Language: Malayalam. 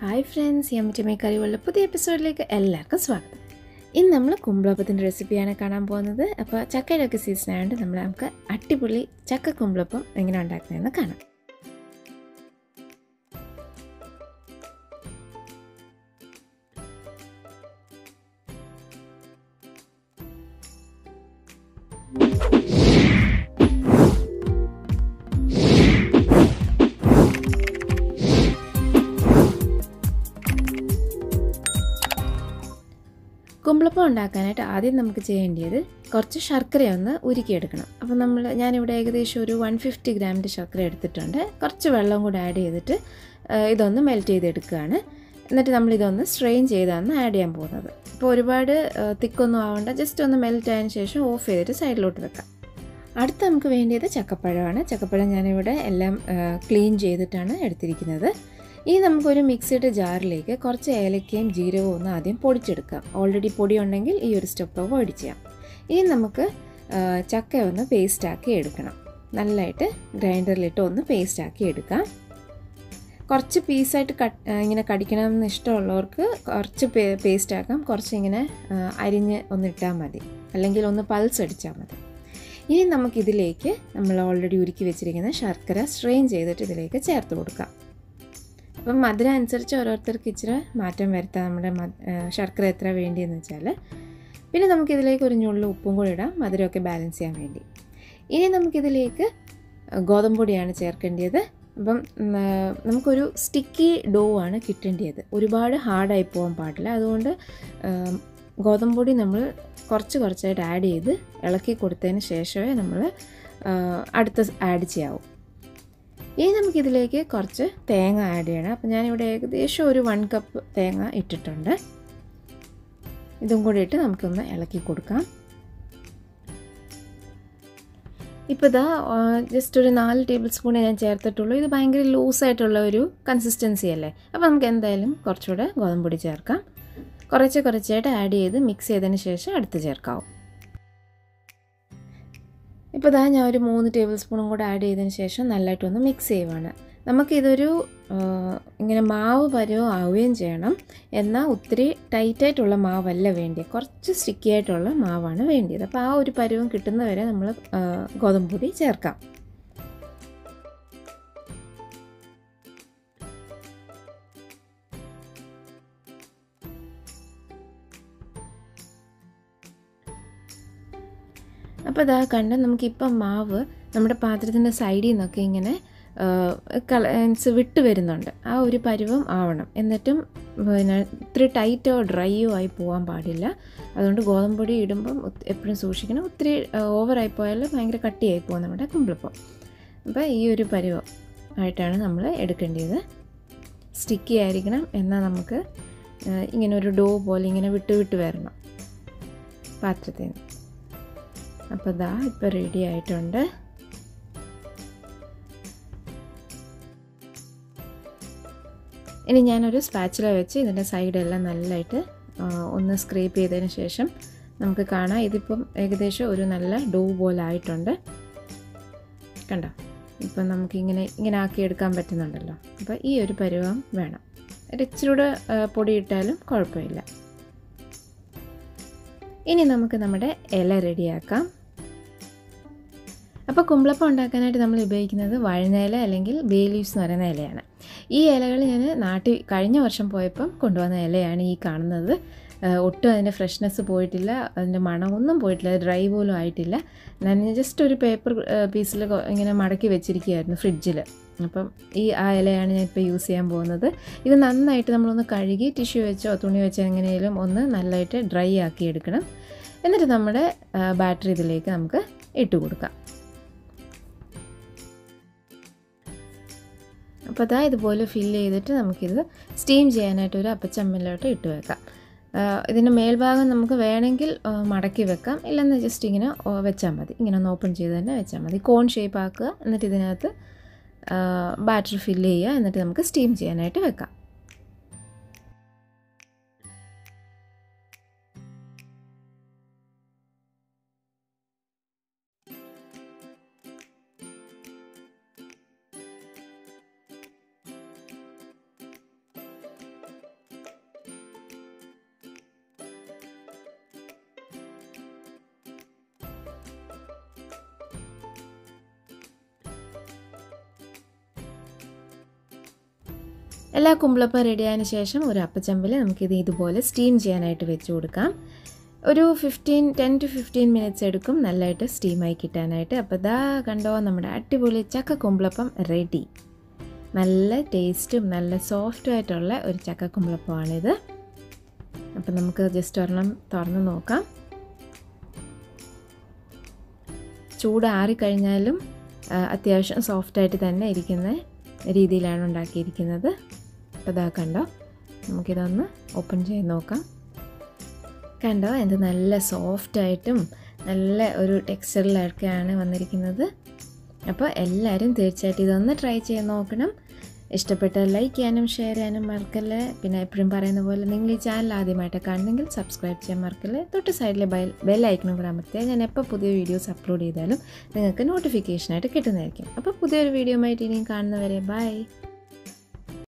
ഹായ് ഫ്രണ്ട്സ് യമ്മറ്റമ്മ കറികളുടെ പുതിയ എപ്പിസോഡിലേക്ക് എല്ലാവർക്കും സ്വാഗതം. ഇന്ന് നമ്മൾ കുമ്പളപ്പത്തിന്റെ റെസിപ്പിയാണ് കാണാൻ പോകുന്നത്. അപ്പോൾ ചക്കയുടെ ഒക്കെ സീസൺ ആയതുകൊണ്ട് നമ്മൾ നമുക്ക് അടിപൊളി ചക്ക കുമ്പളപ്പം എങ്ങനെ ഉണ്ടാക്കുന്നതെന്ന് കാണാം. ഉണ്ടാക്കാനായിട്ട് ആദ്യം നമുക്ക് ചെയ്യേണ്ടത് കുറച്ച് ശർക്കര ഒന്ന് ഉരുക്കിയെടുക്കണം. അപ്പോൾ നമ്മൾ ഞാനിവിടെ ഏകദേശം ഒരു വൺ ഫിഫ്റ്റി ഗ്രാമിന്റെ ശർക്കര എടുത്തിട്ടുണ്ട്. കുറച്ച് വെള്ളം കൂടി ആഡ് ചെയ്തിട്ട് ഇതൊന്ന് മെൽറ്റ് ചെയ്തെടുക്കുകയാണ്. എന്നിട്ട് നമ്മൾ ഇതൊന്ന് സ്ട്രെയിൻ ചെയ്താണ് ആഡ് ചെയ്യാൻ പോകുന്നത്. അപ്പോൾ ഒരുപാട് തിക്കൊന്നും ആവണ്ട. ജസ്റ്റ് ഒന്ന് മെൽറ്റ് ആയതിനു ശേഷം ഓഫ് ചെയ്തിട്ട് സൈഡിലോട്ട് വെക്കാം. അടുത്ത നമുക്ക് വേണ്ടിയത് ചക്കപ്പഴമാണ്. ചക്കപ്പഴം ഞാനിവിടെ എല്ലാം ക്ലീൻ ചെയ്തിട്ടാണ് എടുത്തിരിക്കുന്നത്. ഇനി നമുക്കൊരു മിക്സിയുടെ ജാറിലേക്ക് കുറച്ച് ഏലക്കയും ജീരകവും ഒന്ന് ആദ്യം പൊടിച്ചെടുക്കാം. ഓൾറെഡി പൊടി ഉണ്ടെങ്കിൽ ഈ ഒരു സ്റ്റെപ്പ് അവോയ്ഡ് ചെയ്യാം. ഇനി നമുക്ക് ചക്ക ഒന്ന് പേസ്റ്റാക്കി എടുക്കണം. നല്ലതായിട്ട് ഗ്രൈൻഡറിലിട്ട് ഒന്ന് പേസ്റ്റാക്കി എടുക്കാം. കുറച്ച് പീസായിട്ട് കട്ട് ഇങ്ങനെ കടിക്കണമെന്ന് ഇഷ്ടമുള്ളവർക്ക് കുറച്ച് പേ പേസ്റ്റാക്കാം കുറച്ച് ഇങ്ങനെ അരിഞ്ഞ് ഒന്ന് ഇട്ടാൽ മതി. അല്ലെങ്കിൽ ഒന്ന് പൾസ് അടിച്ചാൽ മതി. ഇനി നമുക്കിതിലേക്ക് നമ്മൾ ഓൾറെഡി ഉരുക്കി വെച്ചിരിക്കുന്ന ശർക്കര സ്ട്രെയിൻ ചെയ്തിട്ട് ഇതിലേക്ക് ചേർത്ത് കൊടുക്കാം. അപ്പം മധുരം അനുസരിച്ച് ഓരോരുത്തർക്ക് ഇച്ചിരി മാറ്റം വരുത്താം. നമ്മുടെ ശർക്കര എത്ര വേണ്ടിയെന്ന് വെച്ചാൽ പിന്നെ നമുക്കിതിലേക്ക് ഒരു ഞുള്ളിൽ ഉപ്പും കൂടി ഇടാം. മധുരമൊക്കെ ബാലൻസ് ചെയ്യാൻ വേണ്ടി. ഇനി നമുക്കിതിലേക്ക് ഗോതമ്പ് പൊടിയാണ് ചേർക്കേണ്ടത് അപ്പം നമുക്കൊരു സ്റ്റിക്കി ഡോ ആണ് കിട്ടേണ്ടത് ഒരുപാട് ഹാർഡായി പോകാൻ പാടില്ല. അതുകൊണ്ട് ഗോതമ്പ് പൊടി നമ്മൾ കുറച്ച് കുറച്ചായിട്ട് ആഡ് ചെയ്ത് ഇളക്കി കൊടുത്തതിന് ശേഷമേ നമ്മൾ അടുത്ത ആഡ് ചെയ്യാവൂ. ഇനി നമുക്കിതിലേക്ക് കുറച്ച് തേങ്ങ ആഡ് ചെയ്യണം. അപ്പോൾ ഞാനിവിടെ ഏകദേശം ഒരു വൺ കപ്പ് തേങ്ങ ഇട്ടിട്ടുണ്ട്. ഇതും കൂടി ഇട്ട് നമുക്കൊന്ന് ഇളക്കി കൊടുക്കാം. ഇപ്പോൾ ഇതാ ജസ്റ്റ് ഒരു നാല് ടേബിൾ സ്പൂണേ ഞാൻ ചേർത്തിട്ടുള്ളൂ. ഇത് ഭയങ്കര ലൂസായിട്ടുള്ള ഒരു കൺസിസ്റ്റൻസി അല്ലേ? അപ്പോൾ നമുക്ക് എന്തായാലും കുറച്ചുകൂടെ ഗോതമ്പൊടി ചേർക്കാം. കുറച്ച് കുറച്ചായിട്ട് ആഡ് ചെയ്ത് മിക്സ് ചെയ്തതിന് ശേഷം അടുത്ത് ചേർക്കാവും. ഇപ്പോൾ ഇതാ ഞാൻ ഒരു മൂന്ന് ടേബിൾ സ്പൂണും കൂടെ ആഡ് ചെയ്തതിന് ശേഷം നല്ലതായിട്ടൊന്ന് മിക്സ് ചെയ്യുവാണ്. നമുക്കിതൊരു ഇങ്ങനെ മാവ് പരുവം ആവുകയും ചെയ്യണം. എന്നാൽ ഒത്തിരി ടൈറ്റായിട്ടുള്ള മാവല്ല വേണ്ടിയത് കുറച്ച് സ്റ്റിക്കി ആയിട്ടുള്ള മാവാണ് വേണ്ടിയത്. അപ്പോൾ ആ ഒരു പരുവം കിട്ടുന്നവരെ നമ്മൾ ഗോതമ്പ് പൊടി ചേർക്കാം. അപ്പോൾ അതാ കണ്ട് നമുക്കിപ്പം മാവ് നമ്മുടെ പാത്രത്തിന്റെ സൈഡിൽ നിന്നൊക്കെ ഇങ്ങനെ കളൻസ് വിട്ട് വരുന്നുണ്ട്. ആ ഒരു പരുവം ആവണം. എന്നിട്ടും പിന്നെ ഇത്തിരി ടൈറ്റോ ഡ്രൈയോ ആയി പോകാൻ പാടില്ല. അതുകൊണ്ട് ഗോതമ്പ് പൊടി ഇടുമ്പം എപ്പോഴും സൂക്ഷിക്കണം. ഒത്തിരി ഓവറായി പോയാൽ ഭയങ്കര കട്ടിയായി പോകും നമ്മുടെ കുമ്പിളപ്പം. അപ്പോൾ ഈ ഒരു പരുവം ആയിട്ടാണ് നമ്മൾ എടുക്കേണ്ടത്. സ്റ്റിക്കി ആയിരിക്കണം എന്നാൽ നമുക്ക് ഇങ്ങനെ ഒരു ഡോ പോലെ ഇങ്ങനെ വിട്ട് വിട്ട് വരണം. പാത്രത്തിൽ നിന്ന് അപ്പോൾ ഇതാ ഇപ്പോൾ റെഡി ആയിട്ടുണ്ട്. ഇനി ഞാനൊരു സ്പാച്ചില വെച്ച് ഇതിന്റെ സൈഡെല്ലാം നല്ലതായിട്ട് ഒന്ന് സ്ക്രേപ്പ് ചെയ്തതിന് ശേഷം നമുക്ക് കാണാം. ഇതിപ്പം ഏകദേശം ഒരു നല്ല ഡോ പോലെ ആയിട്ടുണ്ട്. കണ്ടോ? ഇപ്പം നമുക്കിങ്ങനെ ഇങ്ങനെ ആക്കി എടുക്കാൻ പറ്റുന്നുണ്ടല്ലോ. അപ്പോൾ ഈ ഒരു പരുവം വേണം. ഇച്ചിരൂടെ പൊടി ഇട്ടാലും കുഴപ്പമില്ല. ഇനി നമുക്ക് നമ്മുടെ ഇല റെഡിയാക്കാം. അപ്പോൾ കുമ്പളപ്പം ഉണ്ടാക്കാനായിട്ട് നമ്മൾ ഉപയോഗിക്കുന്നത് വഴുന്നയില അല്ലെങ്കിൽ ബേ ലീവ്സ് എന്ന് പറയുന്ന ഇലയാണ്. ഈ ഇലകൾ ഞാൻ നാട്ടിൽ കഴിഞ്ഞ വർഷം പോയപ്പം കൊണ്ടുവന്ന ഇലയാണ് ഈ കാണുന്നത്. ഒട്ടും അതിന്റെ ഫ്രഷ്നെസ് പോയിട്ടില്ല അതിന്റെ മണമൊന്നും പോയിട്ടില്ല ഡ്രൈ പോലും ആയിട്ടില്ല. ഞാൻ ജസ്റ്റ് ഒരു പേപ്പർ പീസിൽ ഇങ്ങനെ മടക്കി വെച്ചിരിക്കുകയായിരുന്നു ഫ്രിഡ്ജിൽ അപ്പം ഈ ആ ഇലയാണ് ഞാൻ ഇപ്പോൾ യൂസ് ചെയ്യാൻ പോകുന്നത്. ഇത് നന്നായിട്ട് നമ്മളൊന്ന് കഴുകി ടിഷ്യൂ വെച്ചോ തുണി വെച്ചോ എങ്ങനെയും ഒന്ന് നല്ലതായിട്ട് ഡ്രൈ ആക്കി എടുക്കണം. എന്നിട്ട് നമ്മുടെ ബാറ്ററി ഇതിലേക്ക് നമുക്ക് ഇട്ട് കൊടുക്കാം. അപ്പോൾ അതാ ഇതുപോലെ ഫില്ല് ചെയ്തിട്ട് നമുക്കിത് സ്റ്റീം ചെയ്യാനായിട്ട് ഒരു അപ്പച്ചമ്മലോട്ട് ഇട്ട് വെക്കാം. ഇതിന്റെ മേൽഭാഗം നമുക്ക് വേണമെങ്കിൽ മടക്കി വെക്കാം. ഇല്ലെന്ന് ജസ്റ്റ് ഇങ്ങനെ വെച്ചാൽ മതി. ഇങ്ങനെ ഒന്ന് ഓപ്പൺ ചെയ്ത് തന്നെ വെച്ചാൽ മതി. കോൺ ഷേപ്പ് ആക്കുക. എന്നിട്ട് ഇതിനകത്ത് ബാറ്ററി ഫില്ല് ചെയ്യുക എന്നിട്ട് നമുക്ക് സ്റ്റീം ചെയ്യാനായിട്ട് വെക്കാം. എല്ലാ കുമ്പിളപ്പം റെഡിയായതിന് ശേഷം ഒരു അപ്പച്ചമ്പിൽ നമുക്കിത് ഇതുപോലെ സ്റ്റീം ചെയ്യാനായിട്ട് വെച്ച് കൊടുക്കാം. ഒരു fifteen ten to fifteen minutes എടുക്കും നല്ലതായിട്ട് സ്റ്റീമായി കിട്ടാനായിട്ട്. അപ്പോൾ ഇതാ കണ്ടോ നമ്മുടെ അടിപൊളി ചക്ക കുമ്പിളപ്പം റെഡി നല്ല ടേസ്റ്റും നല്ല സോഫ്റ്റും ആയിട്ടുള്ള ഒരു ചക്ക കുമ്പിളപ്പമാണിത്. അപ്പം നമുക്ക് ജസ്റ്റ് ഒരെണ്ണം തുറന്ന് നോക്കാം. ചൂട് ആറിക്കഴിഞ്ഞാലും അത്യാവശ്യം സോഫ്റ്റായിട്ട് തന്നെ ഇരിക്കുന്ന രീതിയിലാണ് ഉണ്ടാക്കിയിരിക്കുന്നത്. അപ്പോൾ ഇതാ കണ്ടോ നമുക്കിതൊന്ന് ഓപ്പൺ ചെയ്ത് നോക്കാം. കണ്ടോ? എന്ത് നല്ല സോഫ്റ്റായിട്ടും നല്ല ഒരു ടെക്സ്ചറിലൊക്കെയാണ് വന്നിരിക്കുന്നത്. അപ്പോൾ എല്ലാവരും തീർച്ചയായിട്ടും ഇതൊന്ന് ട്രൈ ചെയ്ത് നോക്കണം. ഇഷ്ടപ്പെട്ട ലൈക്ക് ചെയ്യാനും ഷെയർ ചെയ്യാനും മറക്കല്ലേ? പിന്നെ എപ്പോഴും പറയുന്ന പോലെ നിങ്ങൾ ഈ ചാനൽ ആദ്യമായിട്ട് കാണുന്നെങ്കിൽ സബ്സ്ക്രൈബ് ചെയ്യാൻ മറക്കല്ലേ? തൊട്ട് സൈഡിലെ ബെൽ ബെല്ലൈക്കണം കൂടെ അമർത്തിയാൽ ഞാൻ എപ്പോൾ പുതിയ വീഡിയോസ് അപ്ലോഡ് ചെയ്താലും നിങ്ങൾക്ക് നോട്ടിഫിക്കേഷനായിട്ട് കിട്ടുന്നതായിരിക്കും. അപ്പോൾ പുതിയൊരു വീഡിയോ ആയിട്ട് ഇനിയും കാണുന്നവരെ ബൈ